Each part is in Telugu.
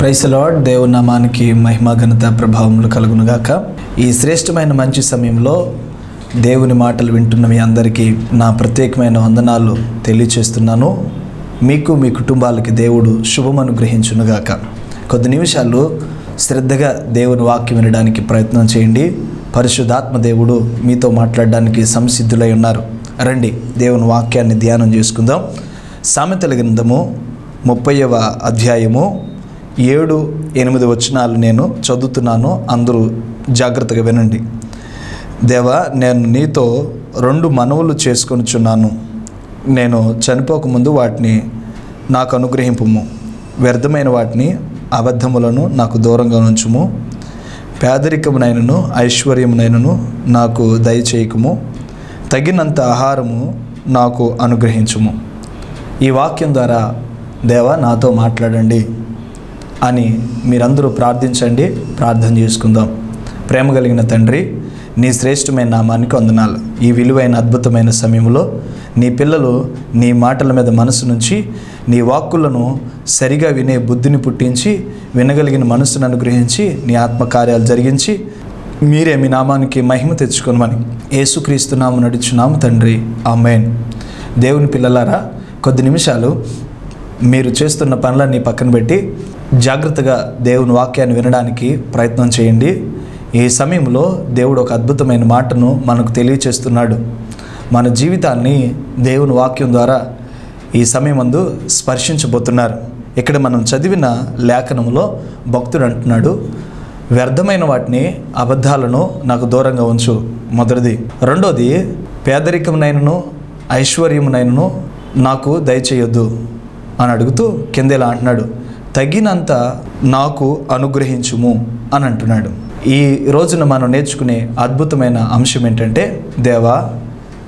ప్రైస్ లార్డ్ దేవుని నామానికి మహిమ ఘనత ప్రభావములు కలుగునుగాక. ఈ శ్రేష్టమైన మంచి సమయంలో దేవుని మాటలు వింటున్న మీ అందరికీ నా ప్రత్యేకమైన వందనాలు తెలియచేస్తున్నాను. మీకు మీ కుటుంబాలకి దేవుడు శుభం గాక కొద్ది నిమిషాలు శ్రద్ధగా దేవుని వాక్యం వినడానికి ప్రయత్నం చేయండి. పరిశుద్ధాత్మ దేవుడు మీతో మాట్లాడడానికి సంసిద్ధులై ఉన్నారు. రండి దేవుని వాక్యాన్ని ధ్యానం చేసుకుందాం. సామెతల గ్రంథము ముప్పైవ అధ్యాయము ఏడు ఎనిమిది వచనాలు నేను చదువుతున్నాను. అందరూ జాగ్రత్తగా వినండి. దేవా నేను నీతో రెండు మనవులు చేసుకొనిచున్నాను. నేను చనిపోకముందు వాటిని నాకు అనుగ్రహింపుము. వ్యర్థమైన వాటిని అబద్ధములను నాకు దూరంగా ఉంచుము. పేదరికమునైనను ఐశ్వర్యమునైనను నాకు దయచేయకము. తగినంత ఆహారము నాకు అనుగ్రహించుము. ఈ వాక్యం ద్వారా దేవా నాతో మాట్లాడండి. అని మీరందరూ ప్రార్థించండి ప్రార్థన చేసుకుందాం. ప్రేమ కలిగిన తండ్రి నీ శ్రేష్టమైన నామానికి వందనాలు. ఈ విలువైన అద్భుతమైన సమయంలో నీ పిల్లలు నీ మాటల మీద మనసు నుంచి నీ వాక్కులను సరిగా వినే బుద్ధిని పుట్టించి వినగలిగిన మనసును అనుగ్రహించి నీ ఆత్మకార్యాలు జరిగించి మీరే మీ నామానికి మహిమ తెచ్చుకోనమని యేసుక్రీస్తు నాము నడుచున్నాము తండ్రి. ఆమెన్. దేవుని పిల్లలారా కొద్ది నిమిషాలు మీరు చేస్తున్న పనులన్నీ పక్కన పెట్టి జాగ్రత్తగా దేవుని వాక్యాన్ని వినడానికి ప్రయత్నం చేయండి. ఈ సమయంలో దేవుడు ఒక అద్భుతమైన మాటను మనకు తెలియచేస్తున్నాడు. మన జీవితాన్ని దేవుని వాక్యం ద్వారా ఈ సమయమందు స్పర్శించబోతున్నారు. ఇక్కడ మనం చదివిన లేఖనంలో భక్తుడు అంటున్నాడు వ్యర్థమైన వాటిని అబద్ధాలను నాకు దూరంగా ఉంచు. మొదటిది. రెండోది పేదరికమునైనను ఐశ్వర్యమునైనను నాకు దయచేయొద్దు అని అడుగుతూ కిందేలా అంటున్నాడు. తగినంత నాకు అనుగ్రహించుము అని అంటున్నాడు. ఈ రోజున మనం నేర్చుకునే అద్భుతమైన అంశం ఏంటంటే దేవా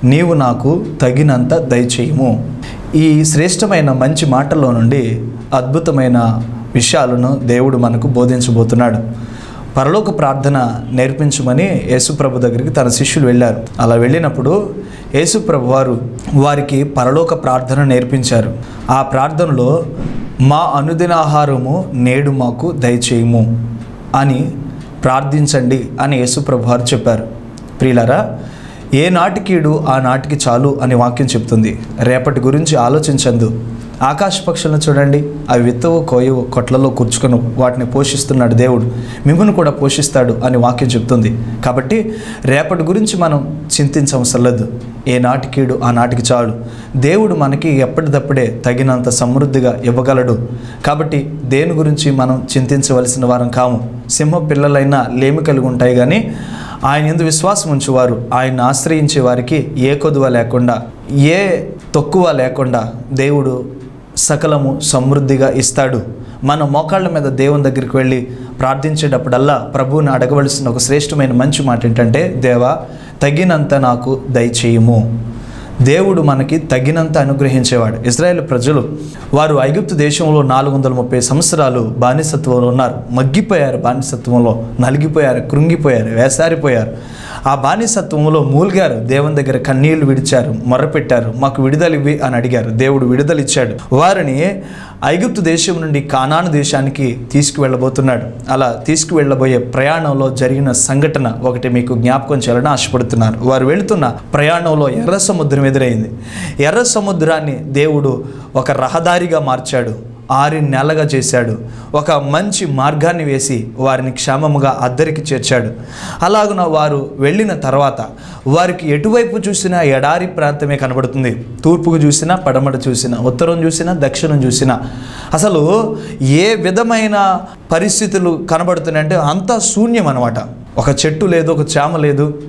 నీవు నాకు తగినంత దయచేయము. ఈ శ్రేష్టమైన మంచి మాటల్లో నుండి అద్భుతమైన విషయాలను దేవుడు మనకు బోధించబోతున్నాడు. పరలోక ప్రార్థన నేర్పించమని యేసుప్రభు దగ్గరికి తన శిష్యులు వెళ్ళారు. అలా వెళ్ళినప్పుడు యేసుప్రభు వారు వారికి పరలోక ప్రార్థన నేర్పించారు. ఆ ప్రార్థనలో మా అనుదిన ఆహారము నేడు మాకు దయచేయము అని ప్రార్థించండి అని యేసుప్రభు వారు చెప్పారు. ప్రియులరా ఏ నాటికీడు ఆ నాటికి చాలు అని వాక్యం చెప్తుంది. రేపటి గురించి ఆలోచించందు. ఆకాశ పక్షులను చూడండి. అవి విత్తవు కోయవు కొట్లలో కూర్చుకొని. వాటిని పోషిస్తున్నాడు దేవుడు. మిమ్మల్ని కూడా పోషిస్తాడు అని వాక్యం చెప్తుంది. కాబట్టి రేపటి గురించి మనం చింతించవసరం లేదు. ఏ నాటికీడు ఆ నాటికి చాలు. దేవుడు మనకి ఎప్పటిదప్పుడే తగినంత సమృద్ధిగా ఇవ్వగలడు. కాబట్టి దేని గురించి మనం చింతించవలసిన వారం కాము. సింహ పిల్లలైనా లేమి కలిగి ఉంటాయి కానీ ఆయన ఎందు విశ్వాసం ఉంచేవారు. ఆయన ఆశ్రయించే వారికి ఏ కొదువ లేకుండా ఏ తక్కువ లేకుండా దేవుడు సకలము సమృద్ధిగా ఇస్తాడు. మన మోకాళ్ళ మీద దేవుని దగ్గరికి వెళ్ళి ప్రార్థించేటప్పుడల్లా ప్రభువుని అడగవలసిన ఒక శ్రేష్టమైన మంచి మాట ఏంటంటే దేవా తగినంత నాకు దయచేయము. దేవుడు మనకి తగినంత అనుగ్రహించేవాడు. ఇజ్రాయేల్ ప్రజలు వారు ఐగుప్తు దేశంలో నాలుగు వందల ముప్పై సంవత్సరాలు బానిసత్వంలో ఉన్నారు. మగ్గిపోయారు బానిసత్వంలో నలిగిపోయారు కృంగిపోయారు వేసారిపోయారు. ఆ బానిసత్వంలో మూలిగారు. దేవుని దగ్గర కన్నీళ్ళు విడిచారు మొర్రపెట్టారు మాకు విడుదల ఇవ్వి అని అడిగారు. దేవుడు విడుదల ఇచ్చాడు వారిని ఐగుప్తు దేశం నుండి కానాను దేశానికి తీసుకువెళ్ళబోతున్నాడు. అలా తీసుకువెళ్ళబోయే ప్రయాణంలో జరిగిన సంఘటన ఒకటి మీకు జ్ఞాపకం చేయాలని ఆశపడుతున్నారు వారు వెళుతున్న ప్రయాణంలో ఎర్ర సముద్రం ఎదురైంది. ఎర్ర సముద్రాన్ని దేవుడు ఒక రహదారిగా మార్చాడు. ఆరి నెలగా చేశాడు. ఒక మంచి మార్గాన్ని వేసి వారిని క్షేమముగా అద్దరికి చేర్చాడు. అలాగున వారు వెళ్ళిన తర్వాత వారికి ఎటువైపు చూసినా ఎడారి ప్రాంతమే కనబడుతుంది. తూర్పుకు చూసినా పడమట చూసినా ఉత్తరం చూసినా దక్షిణం చూసినా. అసలు ఏ విధమైన పరిస్థితులు కనబడుతున్నాయంటే అంతా శూన్యం అనమాట ఒక చెట్టు లేదు ఒక చేమ లేదు.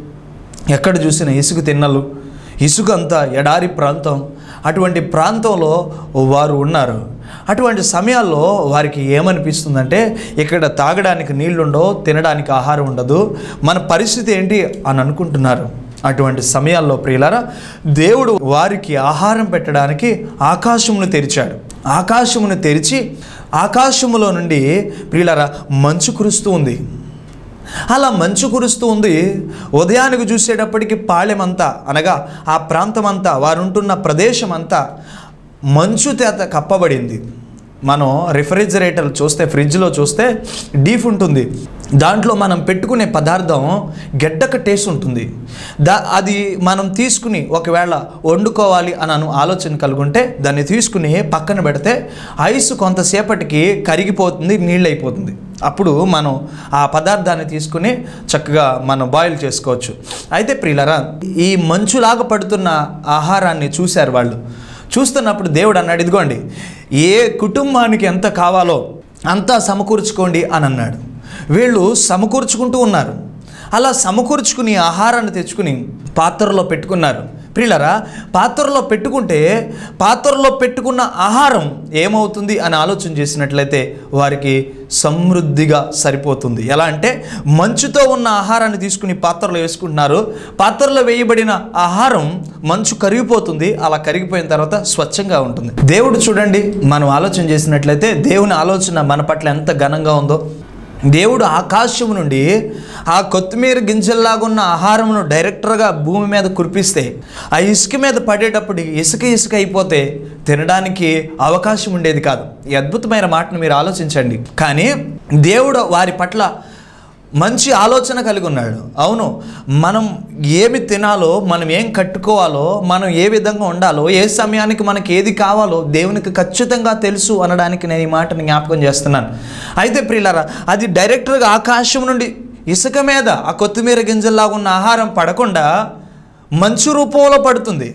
ఎక్కడ చూసినా ఇసుక తిన్నలు. ఇసుక అంతా ఎడారి ప్రాంతం. అటువంటి ప్రాంతంలో వారు ఉన్నారు. అటువంటి సమయాల్లో వారికి ఏమనిపిస్తుందంటే ఇక్కడ తాగడానికి నీళ్ళుండవు తినడానికి ఆహారం ఉండదు మన పరిస్థితి ఏంటి అని అనుకుంటున్నారు. అటువంటి సమయాల్లో ప్రియులారా దేవుడు వారికి ఆహారం పెట్టడానికి ఆకాశమును తెరిచాడు. ఆకాశమును తెరిచి ఆకాశములో నుండి ప్రియులారా మంచు కురుస్తూ ఉంది. అలా మంచు కురుస్తూ ఉంది. ఉదయానికి చూసేటప్పటికి పాళెమంతా అనగా ఆ ప్రాంతం అంతా వారు ఉంటున్న ప్రదేశం అంతా మంచు చేత కప్పబడింది. మనం రిఫ్రిజిరేటర్ చూస్తే ఫ్రిడ్జ్లో చూస్తే డీఫ్ ఉంటుంది. దాంట్లో మనం పెట్టుకునే పదార్థం గెడ్డక టేస్ట్ ఉంటుంది. దా అది మనం తీసుకుని ఒకవేళ వండుకోవాలి అని అను ఆలోచన కలుగుంటే దాన్ని తీసుకుని పక్కన పెడితే ఐస్ కొంతసేపటికి కరిగిపోతుంది నీళ్ళు అయిపోతుంది అప్పుడు మనం ఆ పదార్థాన్ని తీసుకుని చక్కగా మనం బాయిల్ చేసుకోవచ్చు. అయితే ప్రియులరా ఈ మంచులాగా పడుతున్న ఆహారాన్ని చూశారు వాళ్ళు. చూస్తున్నప్పుడు దేవుడు అన్నాడు ఇదిగోండి ఏ కుటుంబానికి ఎంత కావాలో అంతా సమకూర్చుకోండి అని అన్నాడు. వీళ్ళు సమకూర్చుకుంటూ ఉన్నారు. అలా సమకూర్చుకుని ఆహారాన్ని తెచ్చుకుని పాత్రలో పెట్టుకున్నారు. ప్రిలరా పాత్రలో పెట్టుకుంటే పాత్రలో పెట్టుకున్న ఆహారం ఏమవుతుంది అని ఆలోచన చేసినట్లయితే వారికి సమృద్ధిగా సరిపోతుంది. ఎలా అంటే మంచుతో ఉన్న ఆహారాన్ని తీసుకుని పాత్రలో వేసుకుంటున్నారు. పాత్రలో వేయబడిన ఆహారం మంచు కరిగిపోతుంది. అలా కరిగిపోయిన తర్వాత స్వచ్ఛంగా ఉంటుంది. దేవుడు చూడండి మనం ఆలోచన చేసినట్లయితే దేవుని ఆలోచన మన పట్ల ఎంత ఘనంగా ఉందో. దేవుడు ఆకాశం నుండి ఆ కొత్తిమీర గింజల్లాగా ఉన్న ఆహారమును డైరెక్టర్గా భూమి మీద కురిపిస్తే ఆ ఇసుక మీద పడేటప్పుడు ఇసుక ఇసుక అయిపోతే తినడానికి అవకాశం ఉండేది కాదు. ఈ అద్భుతమైన మాటను మీరు ఆలోచించండి. కానీ దేవుడు వారి పట్ల మంచి ఆలోచన కలిగి ఉన్నాడు. అవును మనం ఏమి తినాలో మనం ఏం కట్టుకోవాలో మనం ఏ విధంగా ఉండాలో ఏ సమయానికి మనకి ఏది కావాలో దేవునికి ఖచ్చితంగా తెలుసు అనడానికి నేను ఈ మాటను జ్ఞాపకం చేస్తున్నాను. అయితే ప్రియులారా అది డైరెక్టర్గా ఆకాశం నుండి ఇసుక మీద ఆ కొత్తిమీర గింజల్లాగా ఉన్న ఆహారం పడకుండా మంచు రూపంలో పడుతుంది.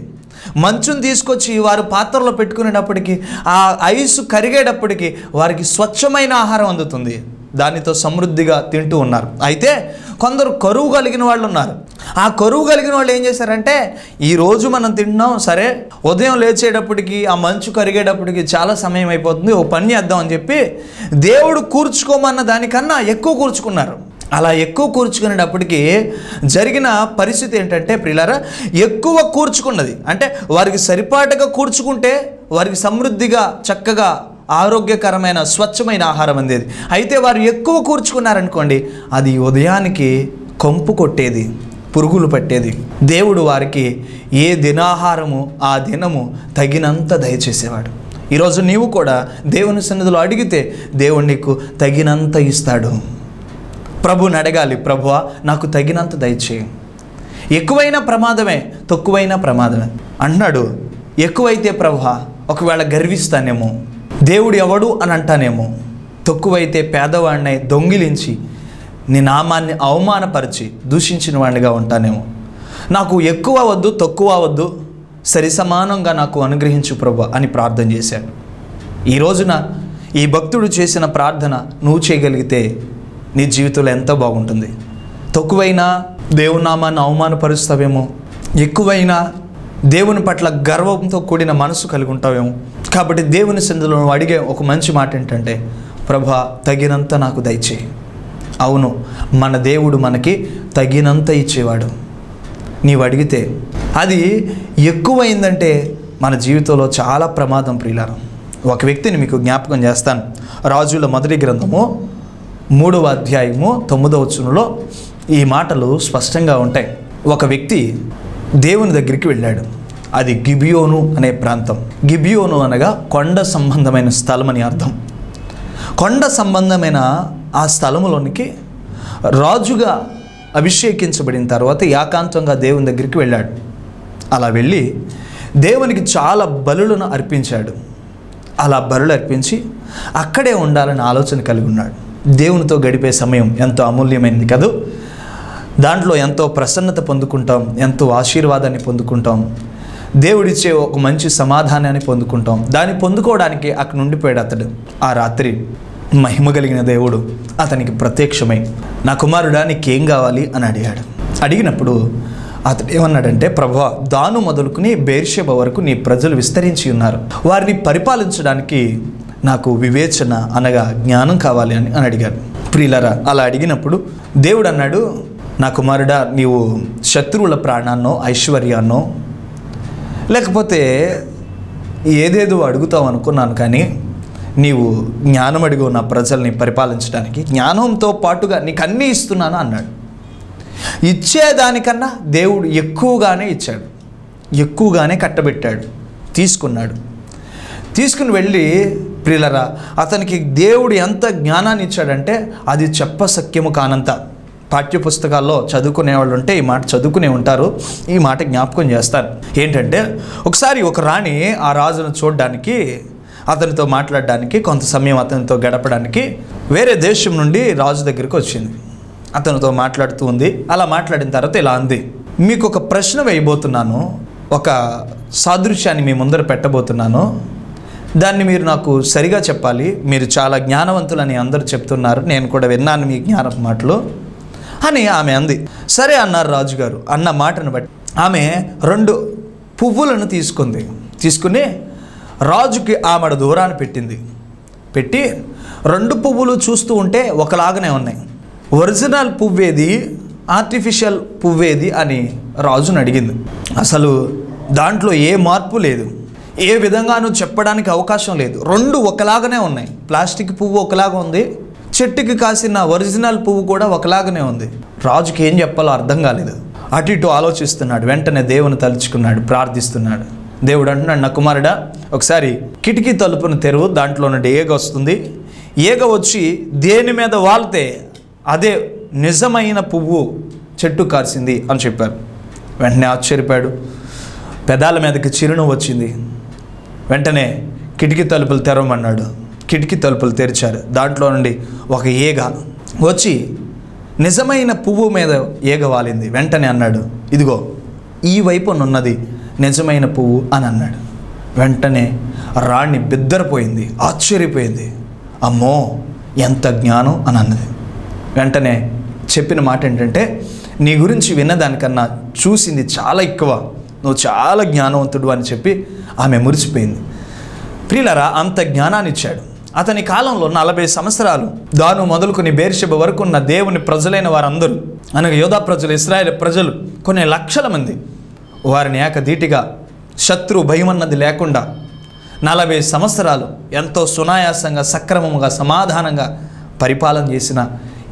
మంచుని తీసుకొచ్చి వారు పాత్రలో పెట్టుకునేటప్పటికి ఆ ఐస్ కరిగేటప్పటికి వారికి స్వచ్ఛమైన ఆహారం అందుతుంది. దానితో సమృద్ధిగా తింటూ ఉన్నారు. అయితే కొందరు కరువు కలిగిన వాళ్ళు ఉన్నారు. ఆ కరువు కలిగిన వాళ్ళు ఏం చేశారంటే ఈరోజు మనం తింటున్నాం సరే ఉదయం లేచేటప్పటికి ఆ మంచు కరిగేటప్పటికి చాలా సమయం అయిపోతుంది ఓ పని చేద్దాం అని చెప్పి దేవుడు కూర్చుకోమన్న దానికన్నా ఎక్కువ కూర్చుకున్నారు. అలా ఎక్కువ కూర్చుకునేటప్పటికి జరిగిన పరిస్థితి ఏంటంటే ప్రియులారా ఎక్కువ కూర్చుకున్నది. అంటే వారికి సరిపాటుగా కూర్చుకుంటే వారికి సమృద్ధిగా చక్కగా ఆరోగ్యకరమైన స్వచ్ఛమైన ఆహారం అందేది. అయితే వారు ఎక్కువ కూర్చుకున్నారనుకోండి అది ఉదయానికి కొంపు కొట్టేది పురుగులు పట్టేది. దేవుడు వారికి ఏ దినాహారము ఆ దినము తగినంత దయచేసేవాడు. ఈరోజు నీవు కూడా దేవుని సన్నిధిలో అడిగితే దేవుడు నీకు తగినంత ఇస్తాడు. ప్రభుని అడగాలి ప్రభువా నాకు తగినంత దయచేయి. ఎక్కువైన ప్రమాదమే తక్కువైన ప్రమాదమే. అంటున్నాడు ఎక్కువైతే ప్రభువా ఒకవేళ గర్విస్తానేమో. దేవుడు ఎవడు అని అంటానేమో. తక్కువైతే పేదవాడిని దొంగిలించి నీ నామాన్ని అవమానపరిచి దూషించిన వాడిగా ఉంటానేమో. నాకు ఎక్కువ వద్దు తక్కువ వద్దు సరి సమానంగా నాకు అనుగ్రహించు ప్రభు అని ప్రార్థన చేశాడు. ఈ రోజున ఈ భక్తుడు చేసిన ప్రార్థన నువ్వు చేయగలిగితే నీ జీవితంలో ఎంతో బాగుంటుంది. తక్కువైనా దేవుని నామాన్ని అవమానపరుస్తావేమో. ఎక్కువైనా దేవుని పట్ల గర్వంతో కూడిన మనసు కలిగి ఉంటావేమో. కాబట్టి దేవుని సందులో నువ్వు అడిగే ఒక మంచి మాట ఏంటంటే ప్రభా తగినంత నాకు దయచేయి. అవును మన దేవుడు మనకి తగినంత ఇచ్చేవాడు. నీవు అడిగితే అది ఎక్కువైందంటే మన జీవితంలో చాలా ప్రమాదం ప్రియులారం. ఒక వ్యక్తిని మీకు జ్ఞాపకం చేస్తాను. రాజుల మొదటి గ్రంథము మూడవ అధ్యాయము తొమ్మిదవ చునులో ఈ మాటలు స్పష్టంగా ఉంటాయి. ఒక వ్యక్తి దేవుని దగ్గరికి వెళ్ళాడు. అది గిబియోను అనే ప్రాంతం. గిబియోను అనగా కొండ సంబంధమైన స్థలం అని అర్థం. కొండ సంబంధమైన ఆ స్థలములోనికి రాజుగా అభిషేకించబడిన తర్వాత ఏకాంతంగా దేవుని దగ్గరికి వెళ్ళాడు. అలా వెళ్ళి దేవునికి చాలా బలులను అర్పించాడు. అలా బలులు అర్పించి అక్కడే ఉండాలని ఆలోచన కలిగి ఉన్నాడు. దేవునితో గడిపే సమయం ఎంతో అమూల్యమైనది కదూ? దాంట్లో ఎంతో ప్రసన్నత పొందుకుంటాం ఎంతో ఆశీర్వాదాన్ని పొందుకుంటాం. దేవుడిచ్చే ఒక మంచి సమాధానాన్ని పొందుకుంటాం. దాన్ని పొందుకోవడానికి అక్కడ ఉండిపోయాడు అతడు. ఆ రాత్రి మహిమ కలిగిన దేవుడు అతనికి ప్రత్యక్షమై నా కుమారుడా నీకేం కావాలి? అని అడిగాడు. అడిగినప్పుడు అతడు ఏమన్నాడంటే ప్రభా దాను మొదలుకుని బేర్షెబ వరకు నీ ప్రజలు విస్తరించి ఉన్నారు. వారిని పరిపాలించడానికి నాకు వివేచన అనగా జ్ఞానం కావాలి అని అని అడిగాడు. ప్రియులరా అలా అడిగినప్పుడు దేవుడు అన్నాడు నా కుమారుడా నీవు శత్రువుల ప్రాణాన్నో ఐశ్వర్యాన్నో లేకపోతే ఏదేదో అడుగుతావు అనుకున్నాను కానీ నీవు జ్ఞానం అడిగు నా ప్రజల్ని పరిపాలించడానికి జ్ఞానంతో పాటుగా నీకు అన్నీ ఇస్తున్నాను అన్నాడు. ఇచ్చేదానికన్నా దేవుడు ఎక్కువగానే ఇచ్చాడు. ఎక్కువగానే కట్టబెట్టాడు. తీసుకున్నాడు. తీసుకుని వెళ్ళి ప్రిలరా అతనికి దేవుడు ఎంత జ్ఞానాన్ని ఇచ్చాడంటే అది చెప్పసక్యము కానంత. పాఠ్యపుస్తకాల్లో చదువుకునే వాళ్ళు ఉంటే ఈ మాట చదువుకునే ఉంటారు ఈ మాట జ్ఞాపకం చేస్తారు. ఏంటంటే ఒకసారి ఒక రాణి ఆ రాజును చూడడానికి అతనితో మాట్లాడడానికి కొంత సమయం అతనితో గడపడానికి వేరే దేశం నుండి రాజు దగ్గరికి వచ్చింది. అతనితో మాట్లాడుతూ ఉంది. అలా మాట్లాడిన తర్వాత ఇలా అంది మీకు ఒక ప్రశ్న వేయబోతున్నాను ఒక సాదృశ్యాన్ని మీ ముందర పెట్టబోతున్నాను. దాన్ని మీరు నాకు సరిగా చెప్పాలి. మీరు చాలా జ్ఞానవంతులని అందరూ చెప్తున్నారు. నేను కూడా విన్నాను మీ జ్ఞానం మాటలు. అని ఆమె అంది. సరే అన్నారు రాజుగారు అన్న మాటను బట్టి. ఆమె రెండు పువ్వులను తీసుకుంది. తీసుకుని రాజుకి ఆమెడ దూరాన్ని పెట్టింది. పెట్టి రెండు పువ్వులు చూస్తూ ఉంటే ఒకలాగానే ఉన్నాయి. ఒరిజినల్ పువ్వేది ఆర్టిఫిషియల్ పువ్వేది అని రాజుని అడిగింది. అసలు దాంట్లో ఏ మార్పు లేదు. ఏ విధంగానూ చెప్పడానికి అవకాశం లేదు. రెండు ఒకలాగానే ఉన్నాయి. ప్లాస్టిక్ పువ్వు ఒకలాగా ఉంది. చెట్టుకి కాసిన ఒరిజినల్ పువ్వు కూడా ఒకలాగానే ఉంది. రాజుకి ఏం చెప్పాలో అర్థం కాలేదు. అటు ఇటు ఆలోచిస్తున్నాడు. వెంటనే దేవుని తలుచుకున్నాడు. ప్రార్థిస్తున్నాడు. దేవుడు అంటున్నాడు నా కుమారుడా ఒకసారి కిటికీ తలుపును తెరువు దాంట్లో నుండి ఏగ వస్తుంది. ఏగ వచ్చి దేని మీద వాలితే అదే నిజమైన పువ్వు చెట్టు కాసింది అని చెప్పారు. వెంటనే ఆశ్చర్యపోయాడు. పెదాల మీదకి చిరునవ్వు వచ్చింది. వెంటనే కిటికీ తలుపులు తెరవమన్నాడు. కిటికీ తలుపులు తెరిచారు. దాంట్లో నుండి ఒక ఈగ వచ్చి నిజమైన పువ్వు మీద ఈగ వాలింది. వెంటనే అన్నాడు ఇదిగో ఈ వైపునున్నది నిజమైన పువ్వు అని అన్నాడు. వెంటనే రాణి బిద్దరపోయింది ఆశ్చర్యపోయింది. అమ్మో ఎంత జ్ఞానం అని అన్నది. వెంటనే చెప్పిన మాట ఏంటంటే నీ గురించి విన్నదానికన్నా చూసింది చాలా ఎక్కువ. నువ్వు చాలా జ్ఞానవంతుడు అని చెప్పి ఆమె మురిసిపోయింది. ప్రియులరా అంత జ్ఞానాన్ని ఇచ్చాడు అతని కాలంలో నలభై సంవత్సరాలు దాను మొదలుకొని బేర్షెబ వరకు ఉన్న దేవుని ప్రజలైన వారందరూ అనగా యోధా ప్రజలు ఇస్రాయేల్ ప్రజలు కొన్ని లక్షల మంది. వారిని ఏకధీటిగా శత్రు భయమన్నది లేకుండా నలభై సంవత్సరాలు ఎంతో సునాయాసంగా సక్రమముగా సమాధానంగా పరిపాలన చేసిన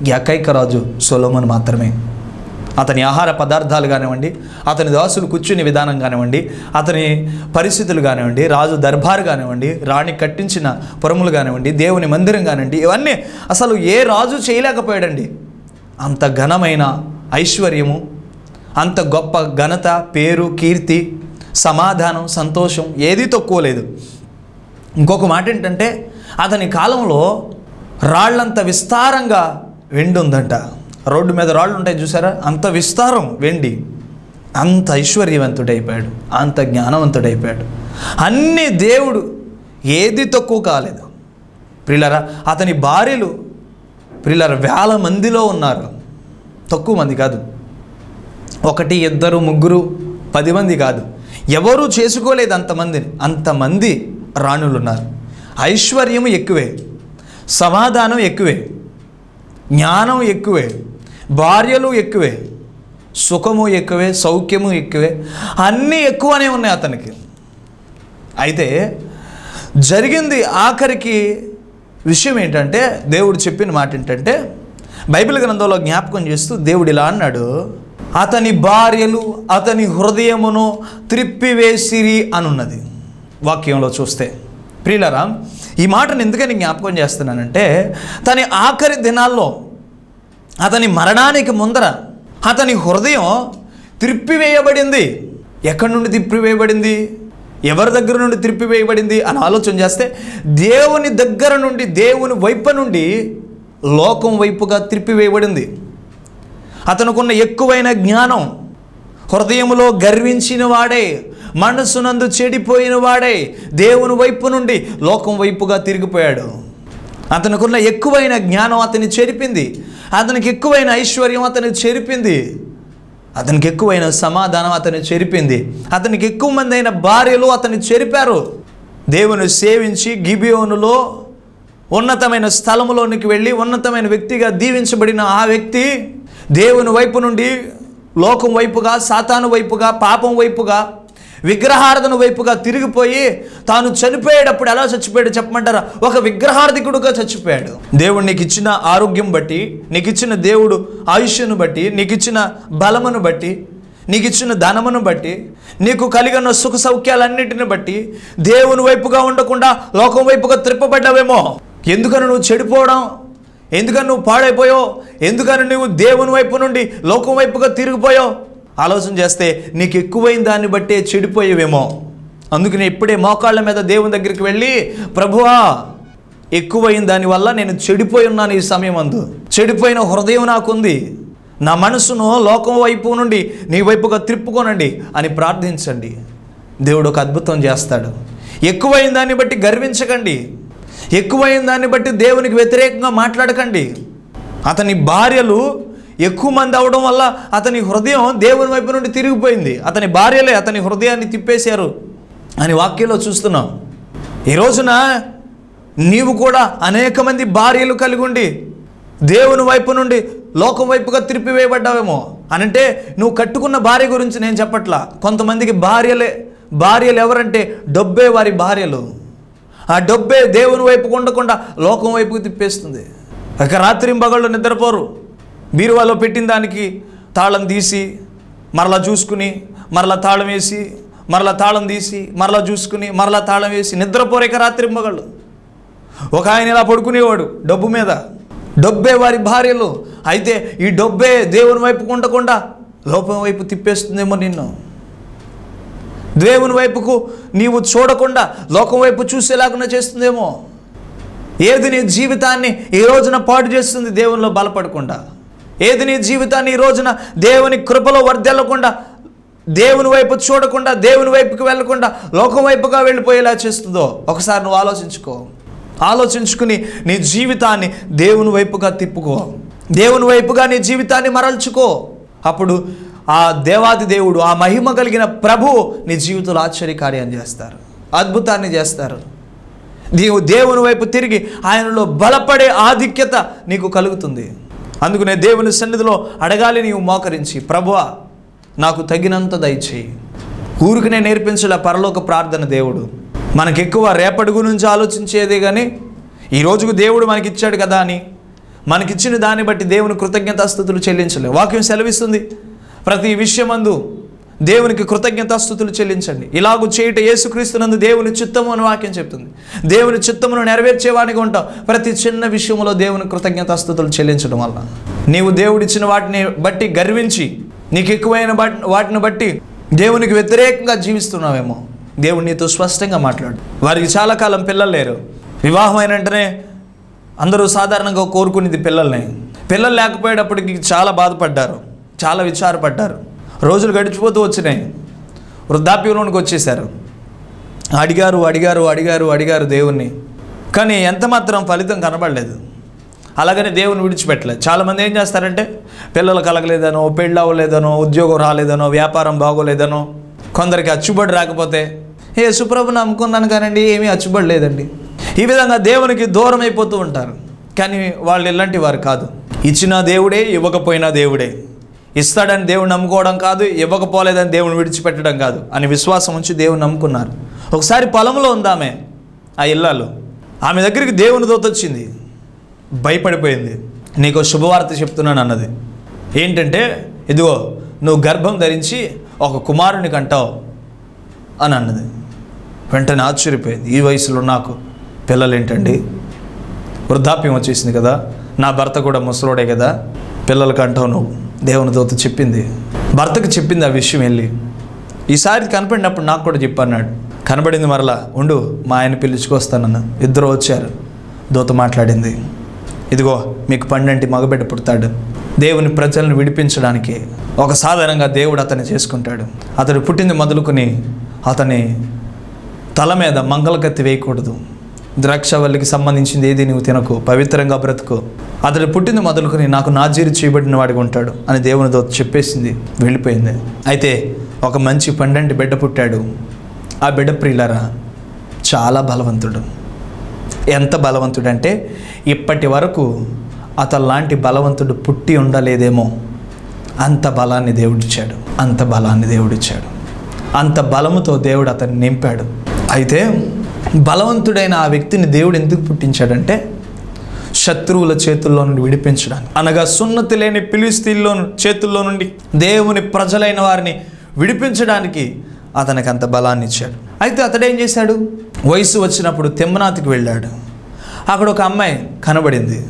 ఏకైక రాజు సొలోమన్ మాత్రమే. అతని ఆహార పదార్థాలు కానివ్వండి అతని దాసులు కూర్చుని విధానం కానివ్వండి అతని పరిస్థితులు కానివ్వండి రాజు దర్బారు కానివ్వండి రాణి కట్టించిన పురములు కానివ్వండి దేవుని మందిరం కానివ్వండి ఇవన్నీ అసలు ఏ రాజు చేయలేకపోయాడండి. అంత ఘనమైన ఐశ్వర్యము అంత గొప్ప ఘనత పేరు కీర్తి సమాధానం సంతోషం ఏదీ తక్కువ లేదు. ఇంకొక మాట ఏంటంటే అతని కాలంలో రాళ్ళంత విస్తారంగా వెండుందంట రోడ్డు మీద రాళ్ళు ఉంటాయి చూసారా? అంత విస్తారం వెండి. అంత ఐశ్వర్యవంతుడైపోయాడు. అంత జ్ఞానవంతుడైపోయాడు. అన్ని దేవుడు ఏది తక్కువ కాలేదు. ప్రిల్లరా అతని భార్యలు ప్రిల్లర వేల మందిలో ఉన్నారు. తక్కువ మంది కాదు. ఒకటి ఇద్దరు ముగ్గురు పది మంది కాదు. ఎవరూ చేసుకోలేదు అంతమందిని అంతమంది రాణులు ఉన్నారు ఐశ్వర్యం ఎక్కువే. సమాధానం ఎక్కువే. జ్ఞానం ఎక్కువే. భార్యలు ఎక్కువే సుఖము ఎక్కువే సౌఖ్యము ఎక్కువే అన్నీ ఎక్కువనే ఉన్నాయి అతనికి. అయితే జరిగింది ఆఖరికి విషయం ఏంటంటే దేవుడు చెప్పిన మాట ఏంటంటే బైబిల్ గ్రంథంలో జ్ఞాపకం చేస్తూ దేవుడు ఇలా అన్నాడు అతని భార్యలు అతని హృదయమును త్రిప్పివేసిరి అనున్నది. వాక్యంలో చూస్తే ప్రియులరా ఈ మాటను ఎందుకని జ్ఞాపకం చేస్తున్నానంటే తన ఆఖరి దినాల్లో అతని మరణానికి ముందర అతని హృదయం త్రిప్పివేయబడింది. ఎక్కడి నుండి త్రిప్పివేయబడింది? ఎవరి దగ్గర నుండి త్రిప్పివేయబడింది అని ఆలోచన చేస్తే దేవుని దగ్గర నుండి దేవుని వైపు నుండి లోకం వైపుగా త్రిప్పివేయబడింది. అతనుకున్న ఎక్కువైన జ్ఞానం హృదయములో గర్వించిన వాడే మనసునందు చెడిపోయిన వాడే దేవుని వైపు నుండి లోకం వైపుగా తిరిగిపోయాడు. అతనికున్న ఎక్కువైన జ్ఞానం అతన్ని చెరిపింది. అతనికి ఎక్కువైన ఐశ్వర్యం అతన్ని చెరిపింది. అతనికి ఎక్కువైన సమాధానం అతన్ని చెరిపింది. అతనికి ఎక్కువ మంది అయిన భార్యలు అతన్ని చెరిపారు. దేవుని సేవించి గిబియోనులో ఉన్నతమైన స్థలములోనికి వెళ్ళి ఉన్నతమైన వ్యక్తిగా దీవించబడిన ఆ వ్యక్తి దేవుని వైపు నుండి లోకం వైపుగా సాతాను వైపుగా పాపం వైపుగా విగ్రహార్థన వైపుగా తిరిగిపోయి తాను చనిపోయేటప్పుడు ఎలా చచ్చిపోయాడు చెప్పమంటారా? ఒక విగ్రహార్థికుడుగా చచ్చిపోయాడు. దేవుడు నీకు ఇచ్చిన ఆరోగ్యం బట్టి నీకు ఇచ్చిన దేవుడు ఆయుష్యను బట్టి నీకు ఇచ్చిన బలమును బట్టి నీకు ఇచ్చిన ధనమును బట్టి నీకు కలిగిన సుఖ సౌఖ్యాలన్నిటిని బట్టి దేవుని వైపుగా ఉండకుండా లోకం వైపుగా త్రిప్పబడ్డావేమో. ఎందుకని నువ్వు చెడిపోవడం? ఎందుకని నువ్వు పాడైపోయావు? ఎందుకని నువ్వు దేవుని వైపు నుండి లోకం వైపుగా తిరిగిపోయావు? ఆలోచన చేస్తే నీకు ఎక్కువైన దాన్ని బట్టే చెడిపోయేవేమో. అందుకని ఇప్పుడే మోకాళ్ళ మీద దేవుని దగ్గరికి వెళ్ళి ప్రభువా ఎక్కువైన దానివల్ల నేను చెడిపోయి ఉన్నాను ఈ సమయం అందు చెడిపోయిన హృదయం నాకుంది. నా మనసును లోకం వైపు నుండి నీ వైపుగా త్రిప్పుకోనండి అని ప్రార్థించండి. దేవుడు ఒక అద్భుతం చేస్తాడు. ఎక్కువైన దాన్ని బట్టి గర్వించకండి. ఎక్కువైన దాన్ని బట్టి దేవునికి వ్యతిరేకంగా మాట్లాడకండి. అతని భార్యలు ఎక్కువ మంది అవడం వల్ల అతని హృదయం దేవుని వైపు నుండి తిరిగిపోయింది. అతని భార్యలే అతని హృదయాన్ని తిప్పేశారు అని వాక్యంలో చూస్తున్నాం. ఈ రోజున నీవు కూడా అనేక మంది భార్యలు కలిగి ఉండి దేవుని వైపు నుండి లోకం వైపుగా తిరిపివేయబడ్డావేమో. అనంటే నువ్వు కట్టుకున్న భార్య గురించి నేను చెప్పట్లా. కొంతమందికి భార్యలే భార్యలు ఎవరంటే డబ్బే వారి భార్యలు. ఆ డబ్బే దేవుని వైపు ఉండకుండా లోకం వైపుకు తిప్పేస్తుంది. ఒక రాత్రి పగళ్ళు నిద్రపోరు. బీరువాలో పెట్టిన దానికి తాళం తీసి మరలా చూసుకుని మరలా తాళం వేసి మరలా తాళం తీసి మరలా చూసుకుని మరలా తాళం వేసి నిద్రపోరేక రాత్రి మగళ్ళు. ఒక ఆయన ఇలా పడుకునేవాడు డబ్బు మీద. డబ్బే వారి భార్యలు. అయితే ఈ డబ్బే దేవుని వైపు ఉండకుండా లోపం వైపు తిప్పేస్తుందేమో నిన్ను. దేవుని వైపుకు నీవు చూడకుండా లోకం వైపు చూసేలాగా చేస్తుందేమో. ఏది నీ జీవితాన్ని ఈ రోజున పాటు చేస్తుంది దేవునిలో బలపడకుండా. ఏది నీ జీవితాన్ని ఈ రోజున దేవుని కృపలో వర్దెల్లకుండా దేవుని వైపు చూడకుండా దేవుని వైపుకి వెళ్ళకుండా లోకం వైపుగా వెళ్ళిపోయేలా చేస్తుందో? ఒకసారి నువ్వు ఆలోచించుకో. ఆలోచించుకుని నీ జీవితాన్ని దేవుని వైపుగా తిప్పుకో. దేవుని వైపుగా నీ జీవితాన్ని మరల్చుకో. అప్పుడు ఆ దేవాది దేవుడు ఆ మహిమ కలిగిన ప్రభువు నీ జీవితంలో ఆశ్చర్యకార్యాన్ని చేస్తారు. అద్భుతాన్ని చేస్తారు. నీవు దేవుని వైపు తిరిగి ఆయనలో బలపడే ఆధిక్యత నీకు కలుగుతుంది. అందుకనే దేవుని సన్నిధిలో అడగాలి నీవు మోకరించి ప్రభువా నాకు తగినంత దయచేయి. ఊరికనే నేర్పించలే పరలోక ప్రార్థన దేవుడు. మనకెక్కువ రేపటి గురించి ఆలోచించేదే కానీ ఈ రోజుకు దేవుడు మనకిచ్చాడు కదా అని మనకిచ్చిన దాన్ని బట్టి దేవుని కృతజ్ఞతాస్థుతులు చెల్లించలే వాక్యం సెలవిస్తుంది. ప్రతి విషయమందు దేవునికి కృతజ్ఞతాస్థుతులు చెల్లించండి. ఇలాగూ చేయట యేసుక్రీస్తునందు దేవుని చిత్తము అని వాక్యం చెప్తుంది. దేవుని చిత్తమును నెరవేర్చేవానికి ఉంటాం. ప్రతి చిన్న విషయంలో దేవుని కృతజ్ఞతాస్థుతులు చెల్లించడం వల్ల. నీవు దేవుడిచ్చిన వాటిని బట్టి గర్వించి నీకు ఎక్కువైన వాటిని బట్టి దేవునికి వ్యతిరేకంగా జీవిస్తున్నావేమో. దేవుడు నీతో స్పష్టంగా మాట్లాడు. వారికి చాలా కాలం పిల్లలు లేరు. వివాహం అయిన వెంటనే అందరూ సాధారణంగా కోరుకునేది పిల్లల్ని. పిల్లలు లేకపోయేటప్పటికి చాలా బాధపడ్డారు. చాలా విచారపడ్డారు. రోజులు గడిచిపోతూ వచ్చినాయి. వృద్ధాప్యంలోనికి వచ్చేసారు అడిగారు అడిగారు అడిగారు అడిగారు దేవుణ్ణి. కానీ ఎంత మాత్రం ఫలితం కనబడలేదు. అలాగని దేవుని విడిచిపెట్టలేదు చాలామంది ఏం చేస్తారంటే పిల్లలు కలగలేదనో పెళ్ళి అవ్వలేదనో ఉద్యోగం రాలేదనో వ్యాపారం బాగోలేదనో కొందరికి అచ్చుబడి రాకపోతే ఏ సుప్రభు నమ్ముకున్నాను కానండి ఏమీ అచ్చుబడి లేదండి ఈ విధంగా దేవునికి దూరం అయిపోతూ ఉంటారు. కానీ వాళ్ళు ఇలాంటి వారు కాదు. ఇచ్చిన దేవుడే ఇవ్వకపోయినా దేవుడే. ఇస్తాడని దేవుడు నమ్ముకోవడం కాదు ఇవ్వకపోలేదని దేవుని విడిచిపెట్టడం కాదు అని విశ్వాసం ఉంచి దేవుని నమ్ముకున్నారు. ఒకసారి పొలంలో ఉందామె ఆ ఇల్లాలు. ఆమె దగ్గరికి దేవుని దోతొచ్చింది భయపడిపోయింది. నీకు శుభవార్త చెప్తున్నాను అన్నది. ఏంటంటే ఇదిగో నువ్వు గర్భం ధరించి ఒక కుమారుని కంటావు అని అన్నది. వెంటనే ఆశ్చర్యపోయింది. ఈ వయసులో నాకు పిల్లలు ఏంటండి వృద్ధాప్యం వచ్చేసింది కదా. నా భర్త కూడా ముసలోడే కదా. పిల్లలకి అంటావు నువ్వు. దేవుని దూత చెప్పింది. భర్తకు చెప్పింది ఆ విషయం వెళ్ళి. ఈసారి కనపడినప్పుడు నాకు కూడా చెప్పన్నాడు. కనబడింది మరలా ఉండు మా ఆయన పిలుచుకొస్తానన్న. ఇద్దరు వచ్చారు. దూత మాట్లాడింది ఇదిగో మీకు పండంటి మగబిడ్డ పుడతాడు. దేవుని ప్రజలను విడిపించడానికి ఒక సాధారణంగా దేవుడు అతన్ని చేసుకుంటాడు. అతడు పుట్టింది మొదలుకొని అతని తల మీద మంగళకత్తి వేయకూడదు. ద్రాక్షవల్లికి సంబంధించింది ఏది నువ్వు తినకు? పవిత్రంగా బ్రతుకు. అతడు పుట్టింది మొదలుకొని నాకు నాజీరు చేయబడిన వాడిగా ఉంటాడు అని దేవుని దోత చెప్పేసింది. వెళ్ళిపోయింది. అయితే ఒక మంచి పండంటి బిడ్డ పుట్టాడు. ఆ బిడ్డ ప్రియులరా చాలా బలవంతుడు. ఎంత బలవంతుడంటే ఇప్పటి వరకు అతలాంటి బలవంతుడు పుట్టి ఉండలేదేమో. అంత బలాన్ని దేవుడిచ్చాడు. అంత బలాన్ని దేవుడిచ్చాడు. అంత బలముతో దేవుడు అతన్ని నింపాడు. అయితే బలవంతుడైన ఆ వ్యక్తిని దేవుడు ఎందుకు పుట్టించాడంటే శత్రువుల చేతుల్లో నుండి విడిపించడానికి. అనగా సున్నతి లేని పిలిస్తీల్లో చేతుల్లో నుండి దేవుని ప్రజలైన వారిని విడిపించడానికి అతనికి అంత బలాన్ని ఇచ్చాడు. అయితే అతడు ఏం చేశాడు? వయసు వచ్చినప్పుడు తిమ్మనాథ్కి వెళ్ళాడు. అక్కడ ఒక అమ్మాయి కనబడింది.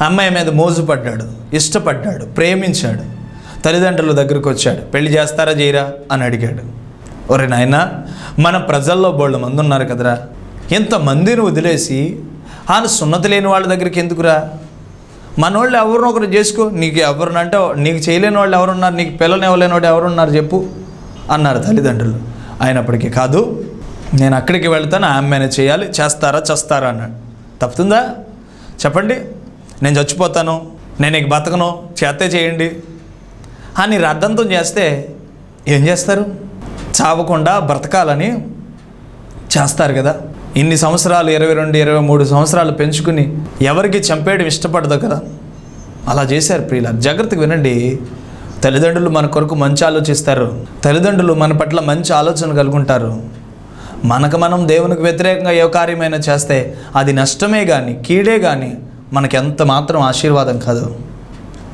అమ్మాయి మీద మోజుపడ్డాడు ఇష్టపడ్డాడు ప్రేమించాడు. తల్లిదండ్రుల దగ్గరకు వచ్చాడు. పెళ్ళి చేస్తారా చేయరా అని అడిగాడు. ఒరే నాయన మన ప్రజల్లో బోళ్ళు మంది ఉన్నారు కదరా. ఇంతమందిని వదిలేసి ఆయన సున్నతి లేని వాళ్ళ దగ్గరికి ఎందుకురా? మనోళ్ళు ఎవరినో ఒకరు చేసుకో నీకు ఎవరినంటే నీకు చేయలేని వాళ్ళు ఎవరున్నారు నీకు పిల్లలు ఇవ్వలేని వాడు ఎవరున్నారు చెప్పు అన్నారు తల్లిదండ్రులు. అయినప్పటికీ కాదు నేను అక్కడికి వెళ్తాను ఆ చేయాలి చేస్తారా చేస్తారా అన్నాడు. తప్పుతుందా? చెప్పండి నేను చచ్చిపోతాను నేను నీకు బతకను చేతే చేయండి. అని అర్థంతో చేస్తే ఏం చేస్తారు? చావకుండా బ్రతకాలని చేస్తారు కదా. ఇన్ని సంవత్సరాలు ఇరవై రెండు ఇరవై మూడు సంవత్సరాలు పెంచుకుని ఎవరికి చంపేయడం ఇష్టపడదు కదా. అలా చేశారు ప్రియుల జాగ్రత్తగా వినండి. తల్లిదండ్రులు మన కొరకు మంచి ఆలోచిస్తారు. తల్లిదండ్రులు మన పట్ల మంచి ఆలోచన కలుగుంటారు. మనకు మనం దేవునికి వ్యతిరేకంగా ఏ కార్యమైనా చేస్తే అది నష్టమే కానీ కీడే కానీ మనకు ఎంత మాత్రం ఆశీర్వాదం కాదు.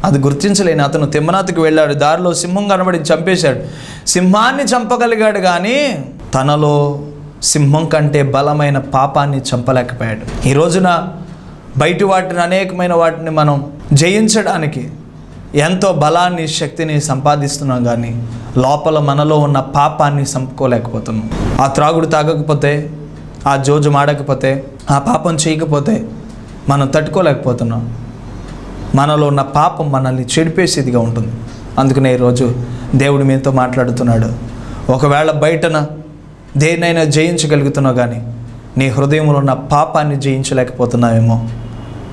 అది గుర్తించలేని అతను తిమ్మనాథ్కి వెళ్ళాడు దారిలో సింహం కనబడి చంపేశాడు. సింహాన్ని చంపగలిగాడు కానీ తనలో సింహం కంటే బలమైన పాపాన్ని చంపలేకపోయాడు. ఈ రోజున బయటి వాటిని అనేకమైన వాటిని మనం జయించడానికి ఎంతో బలాన్ని శక్తిని సంపాదిస్తున్నాం కానీ లోపల మనలో ఉన్న పాపాన్ని చంపుకోలేకపోతున్నాం. ఆ త్రాగుడు తాగకపోతే ఆ జోజు మాడకపోతే ఆ పాపం చేయకపోతే మనం తట్టుకోలేకపోతున్నాం. మనలో ఉన్న పాపం మనల్ని చెడిపేసేదిగా ఉంటుంది. అందుకనే ఈరోజు దేవుడు మీతో మాట్లాడుతున్నాడు. ఒకవేళ బయటన దేన్నైనా జయించగలుగుతున్నావు కానీ నీ హృదయంలో ఉన్న పాపాన్ని జయించలేకపోతున్నావేమో.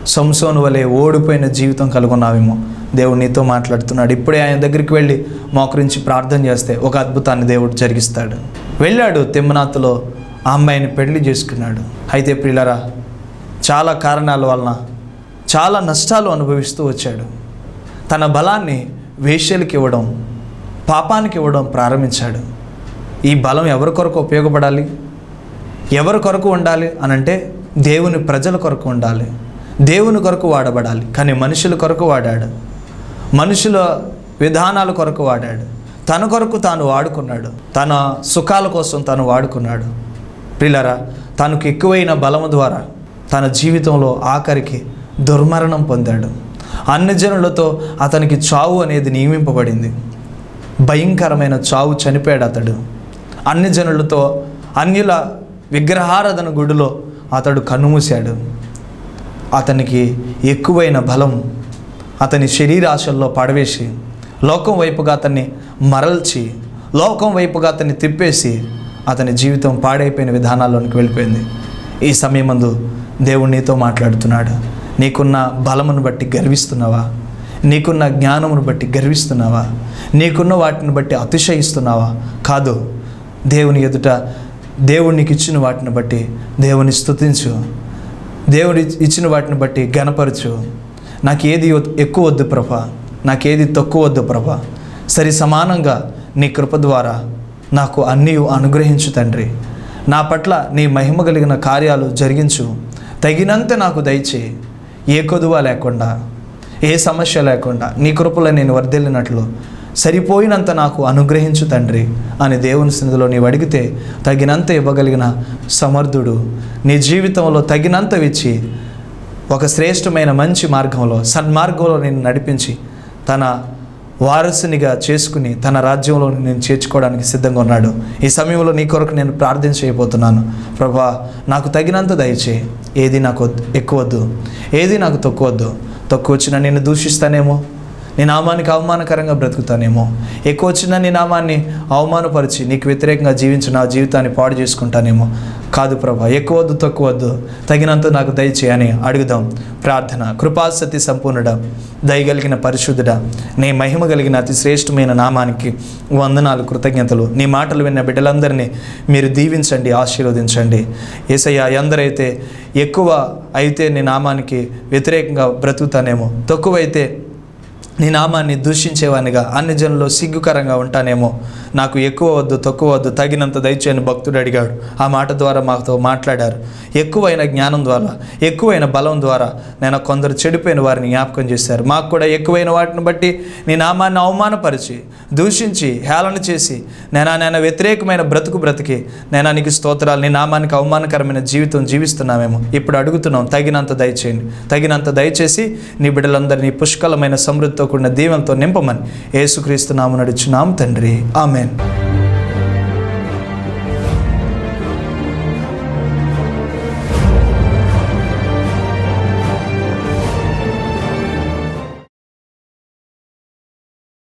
సంసోను వలె ఓడిపోయిన జీవితం కలుగున్నావేమో. దేవుడు నీతో మాట్లాడుతున్నాడు. ఇప్పుడే ఆయన దగ్గరికి వెళ్ళి మోకరించి ప్రార్థన చేస్తే ఒక అద్భుతాన్ని దేవుడు జరిగిస్తాడు. వెళ్ళాడు తిమ్మనాథ్లో ఆ అమ్మాయిని పెళ్ళి చేసుకున్నాడు. అయితే ప్రియులరా చాలా కారణాల వలన చాలా నష్టాలు అనుభవిస్తూ వచ్చాడు. తన బలాన్ని వేశ్యలకి ఇవ్వడం పాపానికి ఇవ్వడం ప్రారంభించాడు. ఈ బలం ఎవరి కొరకు ఉపయోగపడాలి? ఎవరి కొరకు ఉండాలి అనంటే దేవుని ప్రజల కొరకు ఉండాలి. దేవుని కొరకు వాడబడాలి. కానీ మనుషుల కొరకు వాడాడు. మనుషుల విధానాల కొరకు వాడాడు. తన కొరకు తాను వాడుకున్నాడు. తన సుఖాల కోసం తాను వాడుకున్నాడు. పిల్లరా తనకు ఎక్కువైన బలము ద్వారా తన జీవితంలో ఆఖరికి దుర్మరణం పొందాడు. అన్నజనులతో అతనికి చావు అనేది నియమింపబడింది. భయంకరమైన చావు చనిపోయాడు అతడు. అన్యజనులతో అన్యుల విగ్రహారాధన గుడిలో అతడు కన్నుమూశాడు. అతనికి ఎక్కువైన బలం అతని శరీరాశల్లో పడవేసి లోకం వైపుగా అతన్ని మరల్చి లోకం వైపుగా అతన్ని తిప్పేసి అతని జీవితం పాడైపోయిన విధానాల్లోనికి వెళ్ళిపోయింది. ఈ సమయమందు దేవుడు నీతో మాట్లాడుతున్నాడు. నీకున్న బలమును బట్టి గర్విస్తున్నావా? నీకున్న జ్ఞానమును బట్టి గర్విస్తున్నావా? నీకున్న వాటిని బట్టి అతిశయిస్తున్నావా? కాదు దేవుని ఎదుట దేవుడు నీకు ఇచ్చిన వాటిని బట్టి దేవుని స్థుతించు దేవుడి ఇచ్చిన వాటిని బట్టి గనపరచు నాకు ఏది ఎక్కువ వద్దు ప్రభ. నాకేది తక్కువ వద్దు ప్రభ. సరి సమానంగా నీ కృప ద్వారా నాకు అన్నీ అనుగ్రహించు తండ్రి. నా పట్ల నీ మహిమ కలిగిన కార్యాలు జరిగించు. తగినంత నాకు దయచేయి. ఏ కొదువ లేకుండా ఏ సమస్య లేకుండా నీ కృపలో నేను వర్ధిల్లినట్లు సరిపోయినంత నాకు అనుగ్రహించు తండ్రి అని దేవుని సన్నిధిలో నీవు అడిగితే తగినంత ఇవ్వగలిగిన సమర్థుడు నీ జీవితంలో తగినంత ఇచ్చి ఒక శ్రేష్టమైన మంచి మార్గంలో సన్మార్గంలో నేను నడిపించి తన వారసునిగా చేసుకుని తన రాజ్యంలో నేను చేర్చుకోవడానికి సిద్ధంగా ఉన్నాడు. ఈ సమయంలో నీ కొరకు నేను ప్రార్థన చేయబోతున్నాను. ప్రభా నాకు తగినంత దయచేయి ఏది నాకు ఎక్కువద్దు ఎక్కువ ఏది నాకు తక్కువ వద్దు తక్కువ వచ్చినా నేను దూషిస్తానేమో. నీ నామానికి అవమానకరంగా బ్రతుకుతానేమో. ఎక్కువ వచ్చినా నీ నామాన్ని అవమానపరిచి నీకు వ్యతిరేకంగా జీవించి నా జీవితాన్ని పాడు చేసుకుంటానేమో. కాదు ప్రభా ఎక్కువ వద్దు తక్కువ వద్దు. తగినంత నాకు దయచేయని అడుగుదాం. ప్రార్థన కృపాసతి సంపూర్ణుడ దయగలిగిన పరిశుద్ధుడ నీ మహిమ కలిగిన అతి శ్రేష్టమైన నామానికి వందనాలు కృతజ్ఞతలు. నీ మాటలు విన్న బిడ్డలందరినీ మీరు దీవించండి ఆశీర్వదించండి. ఏసయ్య ఎందరైతే ఎక్కువ అయితే నీ నామానికి వ్యతిరేకంగా బ్రతుకుతానేమో. తక్కువైతే నీ నామాన్ని దూషించేవానిగా అన్ని జనంలో సిగ్గుకరంగా ఉంటానేమో. నాకు ఎక్కువ వద్దు తక్కువ వద్దు తగినంత దయచేయని భక్తుడు అడిగాడు. ఆ మాట ద్వారా మాతో మాట్లాడారు. ఎక్కువైన జ్ఞానం ద్వారా ఎక్కువైన బలం ద్వారా నేను కొందరు చెడిపోయిన వారిని జ్ఞాపకం చేశారు. మాకు కూడా ఎక్కువైన వాటిని బట్టి నీ నామాన్ని అవమానపరిచి దూషించి హేళన చేసి నేను నేను వ్యతిరేకమైన బ్రతుకు బ్రతికి నేను నీకు స్తోత్రాలు నీ నామానికి అవమానకరమైన జీవితం జీవిస్తున్నామేమో. ఇప్పుడు అడుగుతున్నాం తగినంత దయచేయండి. తగినంత దయచేసి నీ బిడ్డలందరినీ పుష్కలమైన సమృద్ధితో కూడిన దీవెనతో నింపమని యేసుక్రీస్తు నామ నడుచున్నాం తండ్రి. ఆమెన్.